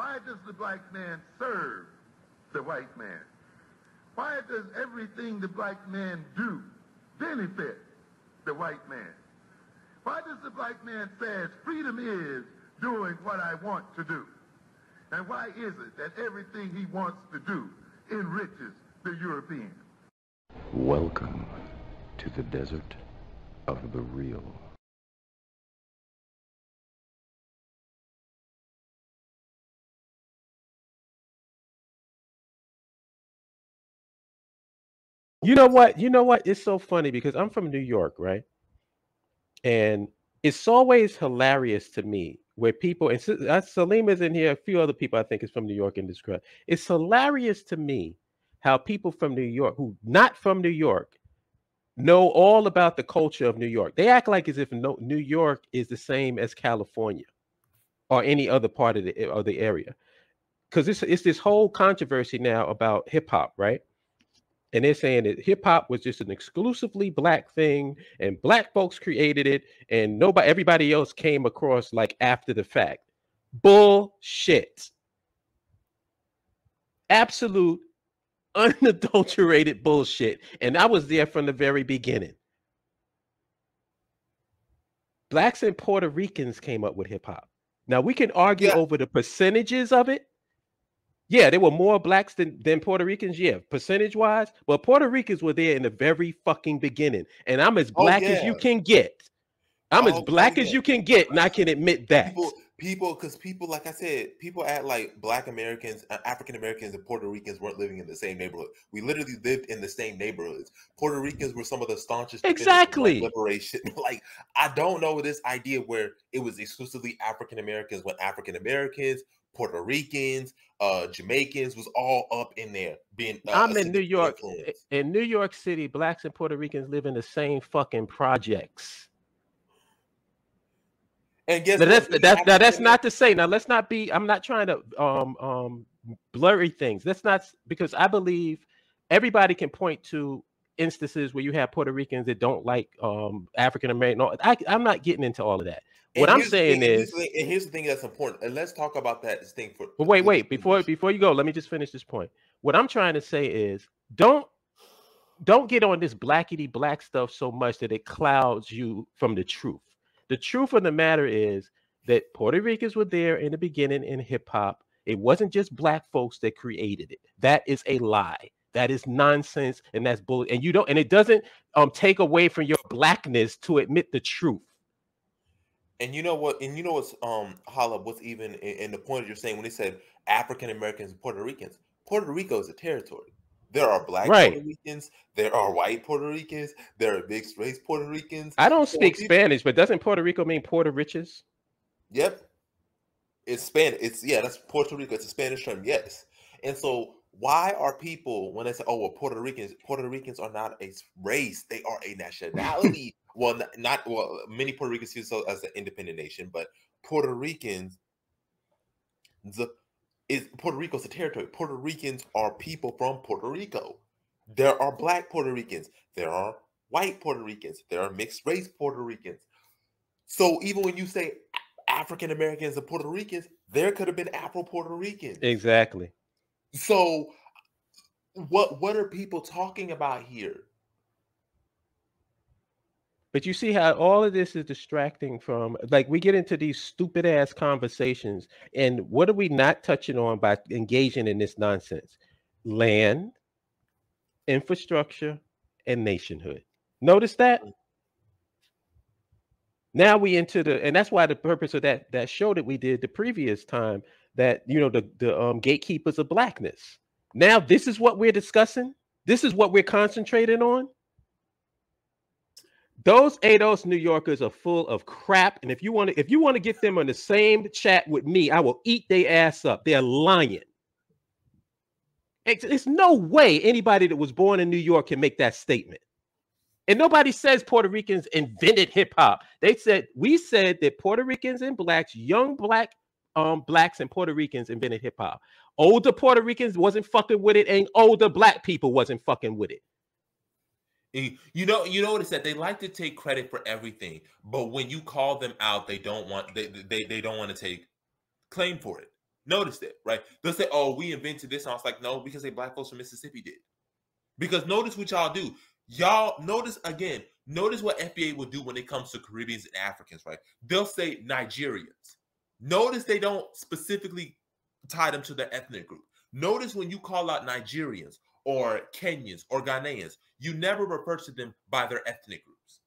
Why does the black man serve the white man? Why does everything the black man do benefit the white man? Why does the black man say freedom is doing what I want to do? And why is it that everything he wants to do enriches the European? Welcome to the desert of the real. You know what? You know what? It's so funny because I'm from New York, right? And it's always hilarious to me where people and uh, Salim is in here. A few other people I think is from New York in this crowd. It's hilarious to me how people from New York who not from New York know all about the culture of New York. They act like as if no, New York is the same as California or any other part of the of the area. Because it's it's this whole controversy now about hip hop, right? And they're saying that hip hop was just an exclusively black thing and black folks created it and nobody everybody else came across like after the fact. Bullshit. Absolute unadulterated bullshit and i was there from the very beginning. Blacks and puerto ricans came up with hip hop. Now we can argue yeah. over the percentages of it yeah, there were more blacks than, than Puerto Ricans, yeah, percentage wise. But Puerto Ricans were there in the very fucking beginning. And I'm as oh, black oh, yeah. as you can get. I'm oh, as black yeah. as you can get, and I can admit that. People, people, because people, like I said, people act like Black Americans, uh, African Americans, and Puerto Ricans weren't living in the same neighborhood. We literally lived in the same neighborhoods. Puerto Ricans were some of the staunchest exactly liberation. like I don't know this idea where it was exclusively African Americans when African Americans Puerto Ricans, uh, Jamaicans was all up in there being. Uh, I'm in New York. Influence. In New York City, blacks and Puerto Ricans live in the same fucking projects. And guess now that's that's now that's not to say. Now let's not be. I'm not trying to um um blurry things. That's not because I believe everybody can point to instances where you have Puerto Ricans that don't like um African American. I, I'm not getting into all of that. And what I'm saying thing, is, and here's the thing that's important. And let's talk about that thing for. But wait, wait before before you go, let me just finish this point. What I'm trying to say is, don't don't get on this blackety black stuff so much that it clouds you from the truth. The truth of the matter is that Puerto Ricans were there in the beginning in hip hop. It wasn't just black folks that created it. That is a lie. That is nonsense, and that's bull. And you don't, and it doesn't um take away from your blackness to admit the truth. And you know what? And you know what's um Holla, what's even in, in the point you're saying when they said African Americans and Puerto Ricans, Puerto Rico is a territory. There are black right. Puerto Ricans, there are white Puerto Ricans, there are mixed race Puerto Ricans. I don't speak Spanish, but doesn't Puerto Rico mean Puerto Riches? Yep. It's Spanish. It's yeah, that's Puerto Rico. It's a Spanish term, yes. And so why are people when they say, "Oh, well, Puerto Ricans"? Puerto Ricans are not a race; they are a nationality well, not, not well, many Puerto Ricans see themselves as an independent nation, but Puerto Ricans, the is Puerto Rico's a territory. Puerto Ricans are people from Puerto Rico. There are black Puerto Ricans. There are white Puerto Ricans. There are mixed race Puerto Ricans. So even when you say African Americans and Puerto Ricans, there could have been Afro Puerto Ricans. Exactly. So what what are people talking about here? But you see how all of this is distracting from like we get into these stupid ass conversations, and what are we not touching on by engaging in this nonsense? Land, infrastructure, and nationhood. Notice that? Mm. Now we into the and that's why the purpose of that that show that we did the previous time that you know the the um, gatekeepers of blackness. Now this is what we're discussing. This is what we're concentrating on. Those ADOS New Yorkers are full of crap. And if you want to, if you want to get them on the same chat with me, I will eat their ass up. They're lying. It's, no way anybody that was born in New York can make that statement. And nobody says Puerto Ricans invented hip hop. They said we said that Puerto Ricans and blacks, young black um blacks and Puerto Ricans invented hip hop. Older Puerto Ricans wasn't fucking with it, and older black people wasn't fucking with it. You know, you notice that they like to take credit for everything, but when you call them out, they don't want they they, they don't want to take claim for it. Notice that, right? They'll say, "Oh, we invented this." And I was like, "No, because they black folks from Mississippi did." Because notice what y'all do. Y'all notice again. Notice what FBA will do when it comes to Caribbeans and Africans, right? They'll say Nigerians. Notice they don't specifically tie them to their ethnic group. Notice when you call out Nigerians or Kenyans or Ghanaians, you never refer to them by their ethnic groups.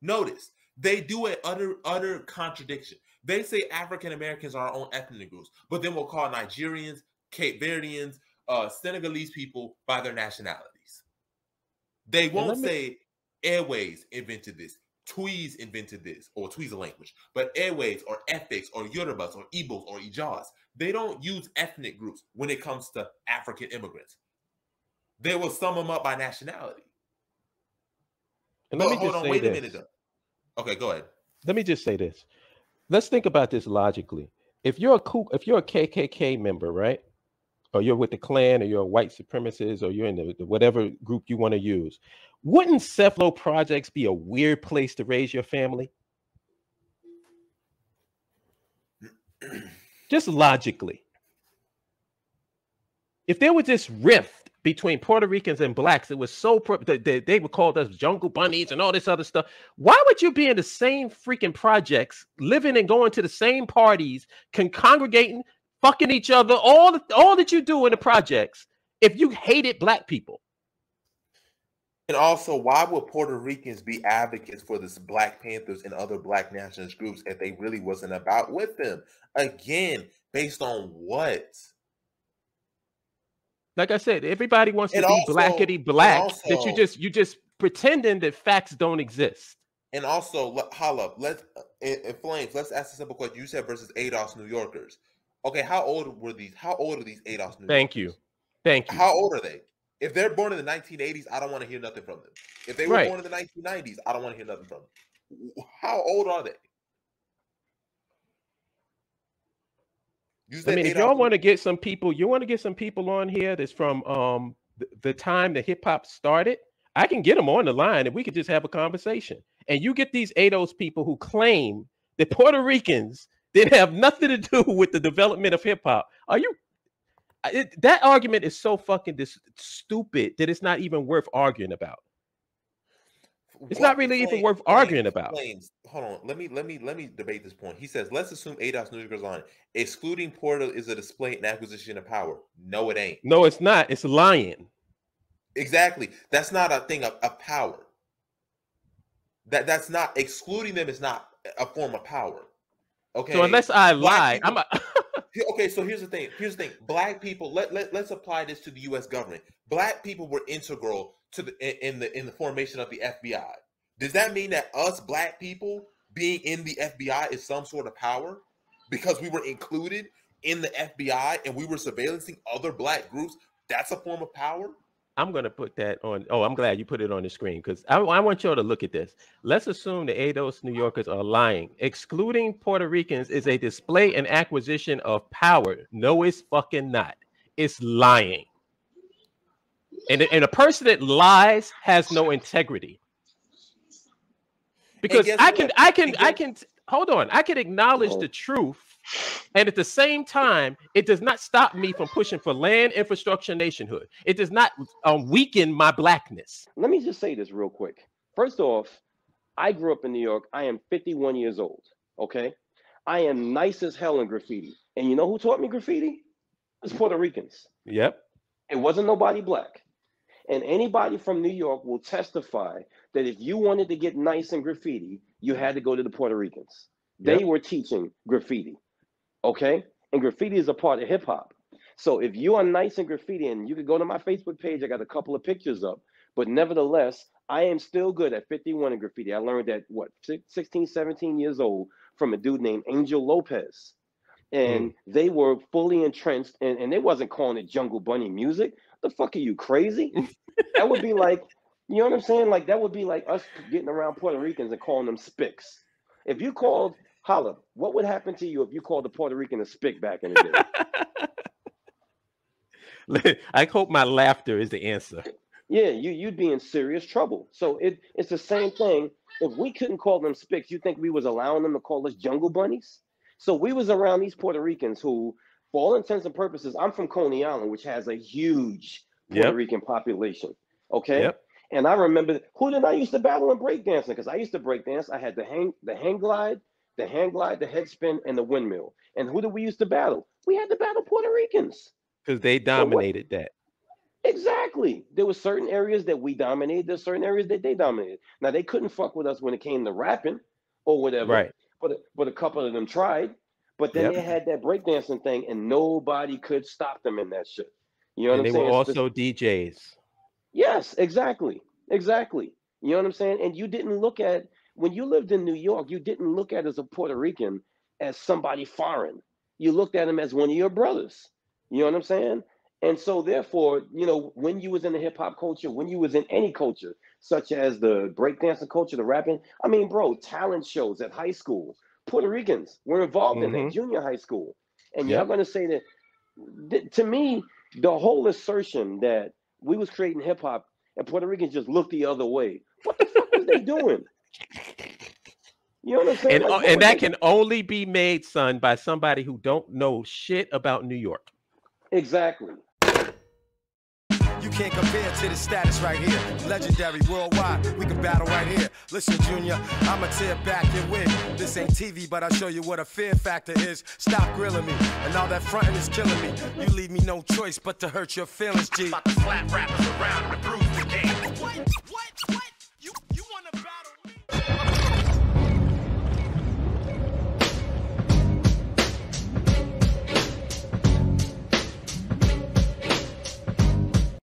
Notice they do an utter utter contradiction. They say African Americans are our own ethnic groups, but then we'll call Nigerians, Cape Verdeans, uh, Senegalese people by their nationalities. They won't me... say Airways invented this, Tweez invented this, or Tweez a language, but Airways or Ethics or Yorubas or Igbos or Ijaws, they don't use ethnic groups when it comes to African immigrants. They will sum them up by nationality. And let me hold just on, say wait this. a minute though. Okay, go ahead. Let me just say this. Let's think about this logically. If you're a if you're a KKK member, right? Or you're with the Klan, or you're a white supremacist, or you're in the, the whatever group you want to use, wouldn't Cephalo projects be a weird place to raise your family? Just logically. If there was this rift between Puerto Ricans and blacks, it was so they, they, they were called us jungle bunnies and all this other stuff. Why would you be in the same freaking projects, living and going to the same parties, con- congregating, fucking each other, all the, all that you do in the projects, if you hated black people? And also, why would Puerto Ricans be advocates for this Black Panthers and other Black nationalist groups if they really wasn't about with them? Again, based on what? Like I said, everybody wants and to also, be blackety black. Also, that you just you just pretending that facts don't exist. And also, holla, let's uh, in, in flames. Let's ask a simple question. You said versus ADOS New Yorkers. Okay, how old were these? How old are these ADOS New Thank you. Thank you. How old are they? If they're born in the 1980s, I don't want to hear nothing from them. If they were right. born in the 1990s, I don't want to hear nothing from them. How old are they? I mean, if y'all want to get some people, you want to get some people on here that's from um the, the time that hip hop started. I can get them on the line and we could just have a conversation. And you get these ADOS people who claim that Puerto Ricans didn't have nothing to do with the development of hip hop. Are you it, that argument is so fucking dis- stupid that it's not even worth arguing about. It's what, not really even worth arguing about. Hold on, let me let me let me debate this point. He says, let's assume ADOS news goes on. Excluding Portal is a display and acquisition of power. No, it ain't. No, it's not. It's lying. Exactly. That's not a thing of, of power. That that's not excluding them is not a form of power. Okay. So unless I lie, people, I'm a okay, so here's the thing. Here's the thing. Black people. Let, let let's apply this to the U.S. government. Black people were integral to the in the in the formation of the FBI. Does that mean that us black people being in the FBI is some sort of power because we were included in the FBI and we were surveillancing other black groups? That's a form of power. I'm going to put that on. Oh, I'm glad you put it on the screen because I, I, want y'all to look at this. Let's assume the ADOS New Yorkers are lying. Excluding Puerto Ricans is a display and acquisition of power. No, it's fucking not. It's lying. And, and a person that lies has no integrity. Because I can, I can, I can, hold on. I can acknowledge the truth and at the same time, it does not stop me from pushing for land infrastructure nationhood. It does not um, weaken my blackness. Let me just say this real quick. First off, I grew up in New York. I am 51 years old. Okay. I am nice as hell in graffiti. And you know who taught me graffiti? It's Puerto Ricans. Yep. It wasn't nobody black. And anybody from New York will testify that if you wanted to get nice in graffiti, you had to go to the Puerto Ricans. They yep. were teaching graffiti. Okay. And graffiti is a part of hip hop. So if you are nice in graffiti, and you could go to my Facebook page, I got a couple of pictures up. But nevertheless, I am still good at 51 in graffiti. I learned that, what 16, 17 years old from a dude named Angel Lopez. And mm. they were fully entrenched, and, and they wasn't calling it jungle bunny music. The fuck are you crazy? that would be like, you know what I'm saying? Like that would be like us getting around Puerto Ricans and calling them spics. If you called Holla, what would happen to you if you called a Puerto Rican a spick back in the day? I hope my laughter is the answer. Yeah, you you'd be in serious trouble. So it it's the same thing. If we couldn't call them spicks, you think we was allowing them to call us jungle bunnies? So we was around these Puerto Ricans who for all intents and purposes, I'm from Coney Island, which has a huge Puerto Yep. Rican population. Okay. Yep. And I remember who did I used to battle in breakdancing? Because I used to breakdance. I had the hang, the hang glide, the hang glide, the head spin, and the windmill. And who did we used to battle? We had to battle Puerto Ricans. Because they dominated that. Exactly. There were certain areas that we dominated. There's certain areas that they dominated. Now they couldn't fuck with us when it came to rapping or whatever. Right. But but a couple of them tried. But then Yep. they had that breakdancing thing, and nobody could stop them in that shit. You know And what they I'm saying? They were also DJs. Yes, exactly. Exactly. You know what I'm saying? And you didn't look at when you lived in New York, you didn't look at as a Puerto Rican as somebody foreign. You looked at him as one of your brothers. You know what I'm saying? And so therefore, you know, when you was in the hip hop culture, when you was in any culture, such as the breakdancing culture, the rapping, I mean, bro, talent shows at high school, Puerto Ricans were involved in Mhm. that, junior high school. And Yep. y'all gonna say that th- to me, the whole assertion that we was creating hip hop and Puerto Ricans just looked the other way. What the fuck was they doing? You know what I'm saying? And, Like, uh, and that they- can only be made, son, by somebody who don't know shit about New York. exactly. You can't compare to the status right here. Legendary worldwide, we can battle right here. Listen, Junior, I'ma tear back your wig. This ain't TV, but I'll show you what a fear factor is. Stop grilling me, and all that fronting is killing me. You leave me no choice but to hurt your feelings, G. About to slap rappers around and improve the game. What? What?